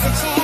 there's a chance.